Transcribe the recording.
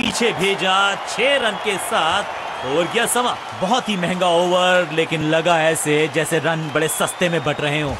पीछे भेजा, छह रन के साथ और गया समा बहुत ही महँगा ओवर, लेकिन लगा ऐसे जैसे रन बड़े सस्ते में बट रहे हो।